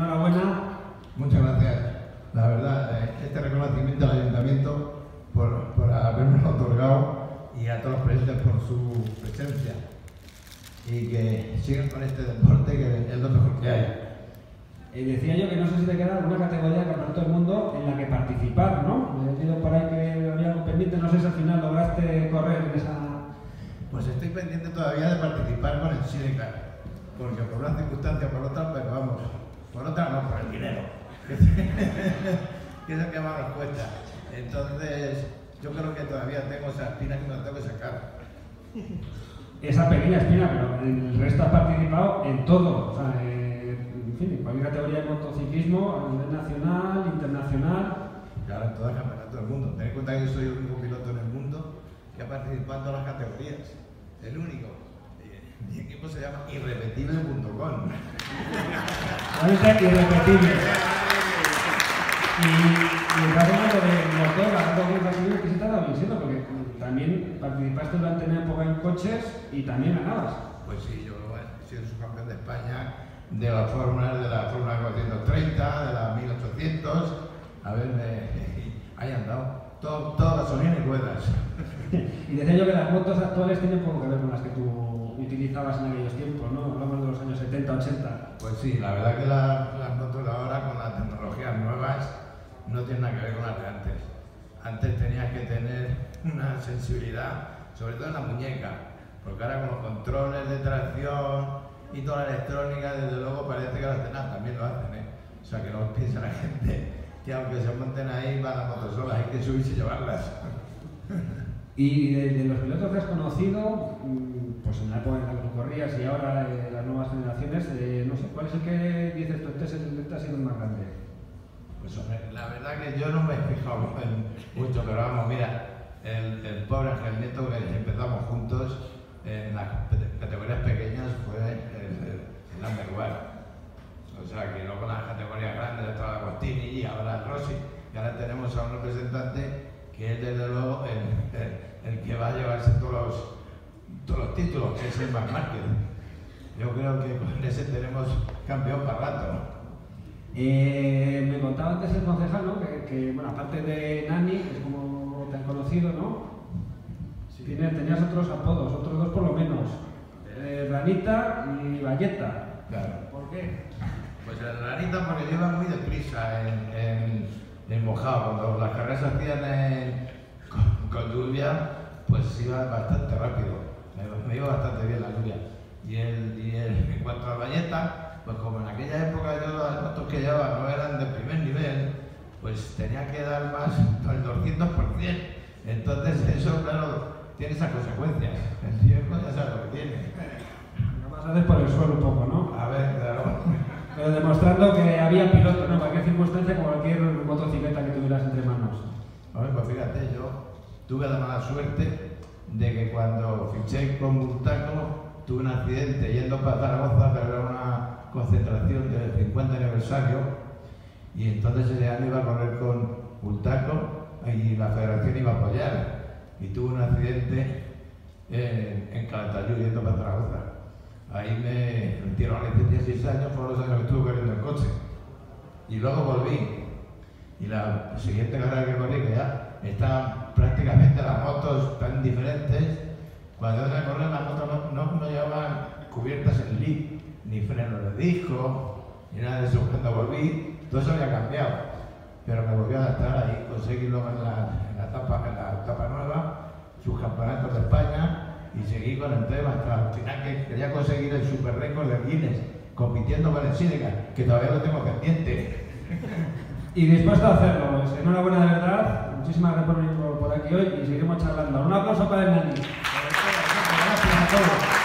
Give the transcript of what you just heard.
enhorabuena. Muchas gracias. La verdad, eh, este reconocimiento al ayuntamiento por, por haberme otorgado y a todos los presentes por su presencia. Y que sigan con este deporte que es lo mejor que hay. Eh, decía yo que no sé si te queda alguna categoría de Campeonato del Mundo en la que participar, ¿no? Me he leído por ahí que había algo pendiente, no sé si al final lograste correr en esa... Pues estoy pendiente todavía de participar con el Sidecar, porque por una circunstancia o por otra, pero vamos, por otra no, por el dinero, que es el que más nos cuesta. Entonces, yo creo que todavía tengo esa espina que me la tengo que sacar. Esa pequeña espina, pero el resto ha participado en todo, o sea, eh, en fin, en cualquier categoría de motociclismo, a nivel nacional, internacional. Claro, en todas las campeonatos del mundo. Ten en cuenta que yo soy el único piloto en el mundo que ha participado en todas las categorías. El único. Mi equipo se llama irrepetible.com. Realmente irrepetible. Y, y hablando de motor, hablando de Brasil, que se te ha dado bien siendo, porque también participaste durante una época en coches y también ganabas. Pues sí, yo he sido subcampeón de España de las fórmulas, de la Fórmula 430, de la 1800. A ver, me, ahí han dado. Todo, todo gasolina y ruedas. y decía yo que las motos actuales tienen poco que ver con las que tú utilizabas en aquellos tiempos, ¿no? Hablamos de los años 70, 80. Pues sí, la verdad que la- las motos de ahora con las tecnologías nuevas no tienen nada que ver con las de antes. Antes tenías que tener una sensibilidad, sobre todo en la muñeca, porque ahora con los controles de tracción y toda la electrónica, desde luego parece que las tenaz también lo hacen, ¿eh? O sea, que no piensa la gente que aunque se monten ahí van las motos solas, hay que subirse y llevarlas. Y de, de los pilotos que has conocido, mm, pues en la época en la que tú corrías y ahora eh, las nuevas generaciones, eh, no sé, ¿cuál es el que dices tú, este es el ha sido el más grande? Pues la verdad que yo no me he fijado en mucho, pero vamos, mira, el, el pobre Ángel Nieto que empezamos juntos en las cate- categorías pequeñas fue el, number one. O sea que luego las categorías grandes estaba Agostini y ahora Rossi, y ahora tenemos a un representante que es desde luego el, el- el que va a llevarse todos los, todos los títulos, que es el Marc Márquez. Yo creo que con ese tenemos campeón para rato, ¿no? Eh, me contaba antes el concejal, ¿no? Que, que, bueno, aparte de Nani, que es como te han conocido, ¿no? Tienes- tenías otros apodos, otros dos por lo menos. Eh, Ranita y Valleta. Claro. ¿Por qué? Pues el ranita porque yo iba muy deprisa en, en, en mojado. Cuando las carreras se hacían en- con, lluvia, pues iba bastante rápido. Me, me iba bastante bien la lluvia. Y, el, y el- en cuanto a Valleta, pues como en aquella época yo las motos que llevaba no eran de primer nivel, pues tenía que dar más al 200%. Entonces eso, claro, tiene esas consecuencias. El viejo ya sabe lo que tiene. A hacer por el suelo un poco, ¿no? A ver, claro. Pero demostrando que había piloto, ¿no? Cualquier circunstancia, cualquier motocicleta que tuvieras entre manos. Hombre, pues fíjate, yo tuve la mala suerte de que cuando fiché con Bultaco tuve un accidente yendo para Zaragoza, pero era una concentración del 50 aniversario y entonces ese año iba a correr con Bultaco y la federación iba a apoyar y tuve un accidente en, Calatayud yendo para Zaragoza. Ahí me metieron la licencia 6 años, fueron los años que estuve corriendo el coche. Y luego volví. Y la siguiente carrera que corrí, que ya están prácticamente las motos tan diferentes, cuando iban a correr las motos no, no, no llevaban cubiertas en lead, ni frenos de disco, ni nada de eso. Cuando volví, todo eso había cambiado. Pero me volví a adaptar ahí, conseguí luego en la, en la etapa, en la etapa nueva, sus campeonatos de España y seguí con el tema hasta el final que quería conseguir el super récord de Guinness compitiendo con el Sidecar, que todavía lo tengo pendiente. Y dispuesto a hacerlo. Pues, enhorabuena de verdad. Muchísimas gracias por venir por, aquí hoy y seguiremos charlando. Un aplauso para el Nani. Gracias a todos.